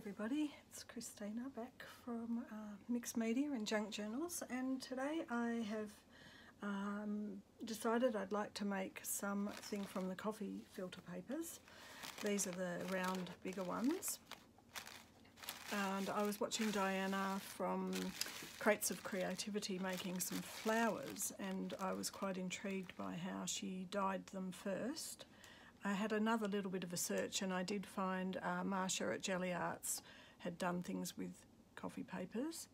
everybody, it's Christina back from uh, Mixed Media and Junk Journals and today I have um, decided I'd like to make something from the coffee filter papers. These are the round bigger ones. And I was watching Dianna from Crates of Creativity making some flowers and I was quite intrigued by how she dyed them first I had another little bit of a search and I did find uh, Marsha at Gelli Arts had done things with coffee papers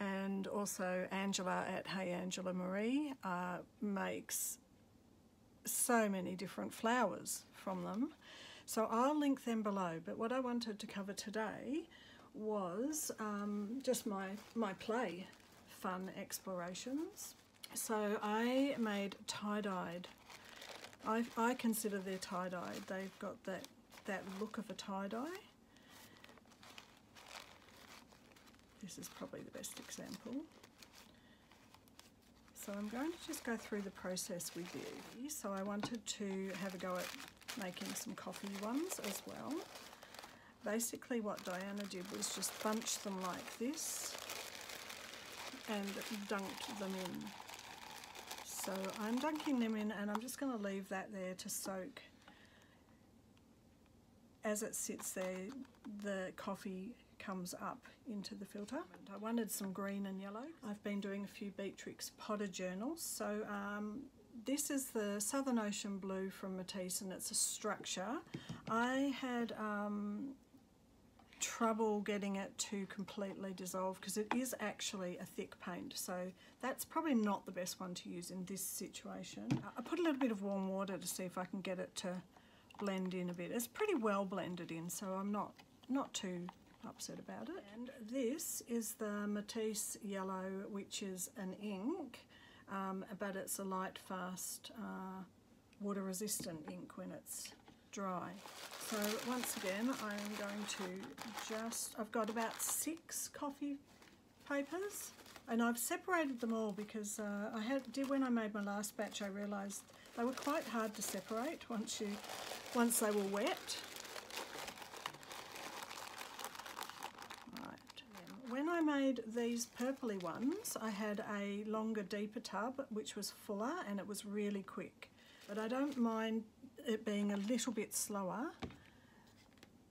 and also Angela at Hey Angela Marie uh, makes so many different flowers from them. So I'll link them below but what I wanted to cover today was um, just my, my play fun explorations. So I made tie-dyed I, I consider their tie-dye. They've got that, that look of a tie-dye. This is probably the best example. So I'm going to just go through the process with you. So I wanted to have a go at making some coffee ones as well. Basically what Dianna did was just bunch them like this and dunked them in so I'm dunking them in and I'm just going to leave that there to soak. As it sits there, the coffee comes up into the filter. I wanted some green and yellow. I've been doing a few Beatrix Potter journals. So um, this is the Southern Ocean Blue from Matisse and it's a structure. I had um, trouble getting it to completely dissolve because it is actually a thick paint so that's probably not the best one to use in this situation. I put a little bit of warm water to see if I can get it to blend in a bit. It's pretty well blended in so I'm not not too upset about it. And this is the Matisse Yellow which is an ink um, but it's a light fast uh, water resistant ink when it's dry. So once again, I'm going to just, I've got about six coffee papers and I've separated them all because uh, I had did when I made my last batch I realised they were quite hard to separate once you once they were wet. Right. When I made these purpley ones I had a longer deeper tub which was fuller and it was really quick but I don't mind it being a little bit slower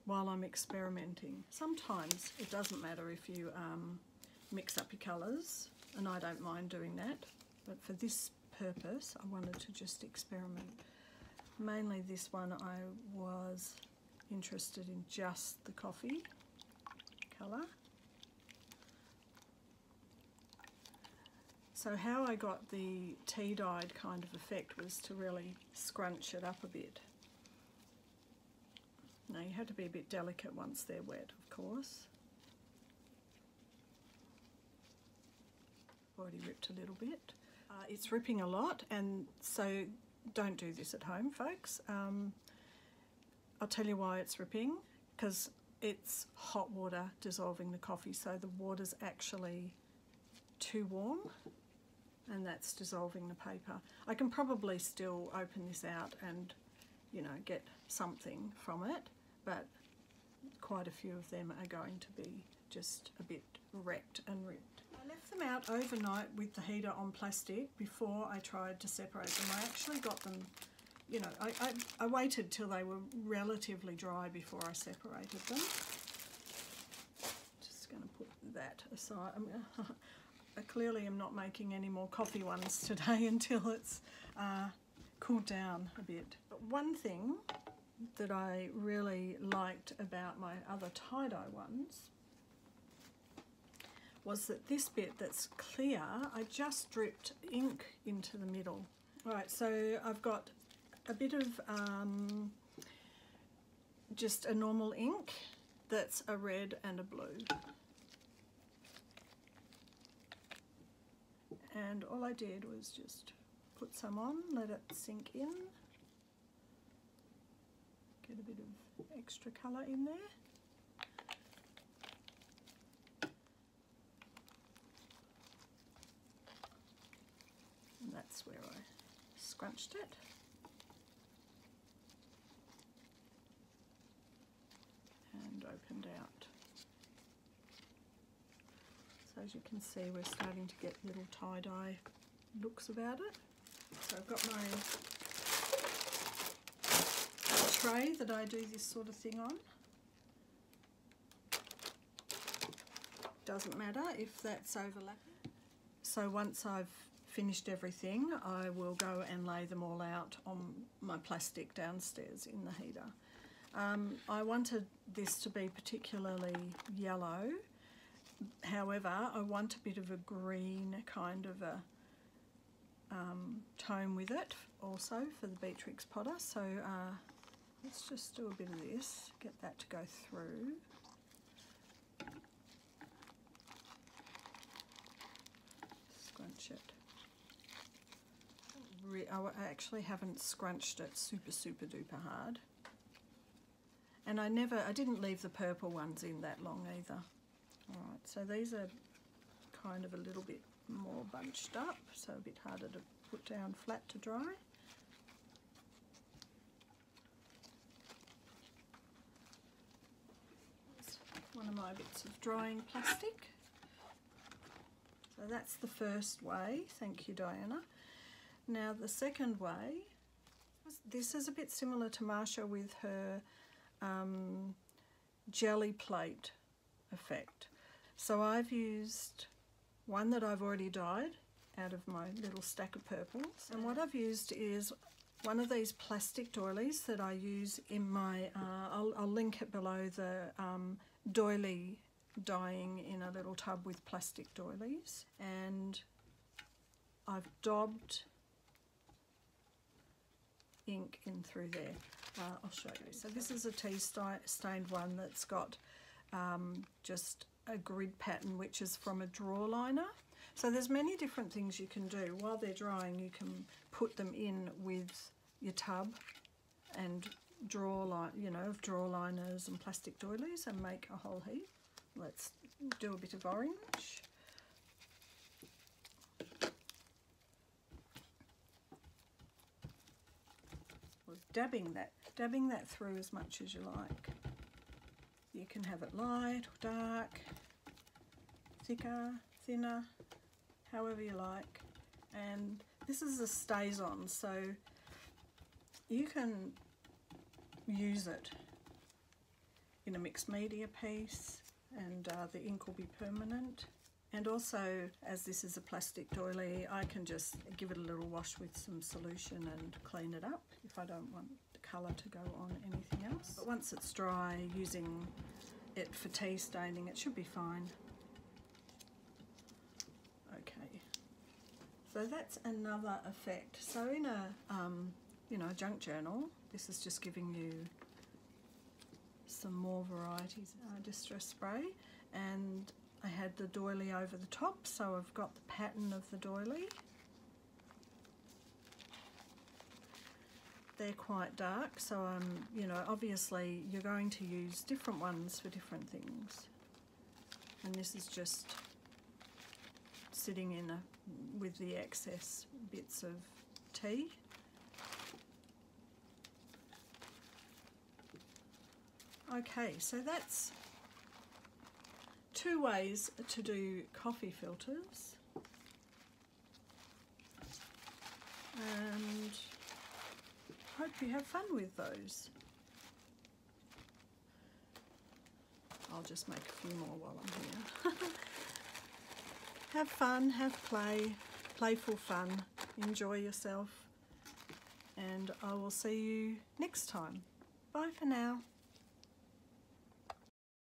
while I'm experimenting. Sometimes it doesn't matter if you um, mix up your colours and I don't mind doing that but for this purpose I wanted to just experiment. Mainly this one I was interested in just the coffee colour. So how I got the tea dyed kind of effect was to really scrunch it up a bit. Now you have to be a bit delicate once they're wet, of course. Already ripped a little bit. Uh, it's ripping a lot and so don't do this at home folks. Um, I'll tell you why it's ripping because it's hot water dissolving the coffee so the water's actually too warm and that's dissolving the paper. I can probably still open this out and you know get something from it but quite a few of them are going to be just a bit wrecked and ripped. I left them out overnight with the heater on plastic before I tried to separate them. I actually got them, you know, I, I, I waited till they were relatively dry before I separated them. Just going to put that aside. I clearly am not making any more coffee ones today until it's uh, cooled down a bit. But one thing that I really liked about my other tie-dye ones was that this bit that's clear, I just dripped ink into the middle. All right, so I've got a bit of um, just a normal ink that's a red and a blue. And all I did was just put some on, let it sink in get a bit of extra colour in there. And that's where I scrunched it. And opened out So as you can see, we're starting to get little tie-dye looks about it. So I've got my tray that I do this sort of thing on. Doesn't matter if that's overlapping. So once I've finished everything, I will go and lay them all out on my plastic downstairs in the heater. Um, I wanted this to be particularly yellow, however I want a bit of a green kind of a um, tone with it also for the Beatrix Potter. So uh, let's just do a bit of this, get that to go through. Scrunch it. I actually haven't scrunched it super super duper hard. And I never, I didn't leave the purple ones in that long either. Alright, so these are kind of a little bit more bunched up, so a bit harder to put down flat to dry. one of my bits of drying plastic. So that's the first way, thank you Dianna. Now the second way, this is a bit similar to Marsha with her um, gelli plate effect. So I've used one that I've already dyed out of my little stack of purples. And what I've used is one of these plastic doilies that I use in my, uh, I'll, I'll, link it below the um, doily dyeing in a little tub with plastic doilies. And I've daubed ink in through there. Uh, I'll show you. So this is a tea stained one that's got um, just a grid pattern which is from a draw liner. So there's many different things you can do. While they're drying you can put them in with your tub and draw line, you know, draw liners and plastic doilies and make a whole heap. Let's do a bit of orange. dabbing that, dabbing that through as much as you like. You can have it light or dark, thicker, thinner, however you like. And this is a StazOn, so you can use it in a mixed media piece and uh, the ink will be permanent. And also, as this is a plastic doily, I can just give it a little wash with some solution and clean it up if I don't want colour to go on anything else. But once it's dry, using it for tea staining, it should be fine. Okay, so that's another effect. So in a, um, you know, junk journal, this is just giving you some more varieties. Uh, distress spray and I had the doily over the top so I've got the pattern of the doily. They're quite dark so um, you know, obviously you're going to use different ones for different things. And this is just sitting in a, with the excess bits of tea. Okay, so that's two ways to do coffee filters. And hope you have fun with those. I'll just make a few more while I'm here. have fun, have play, playful fun, enjoy yourself, and I will see you next time. Bye for now.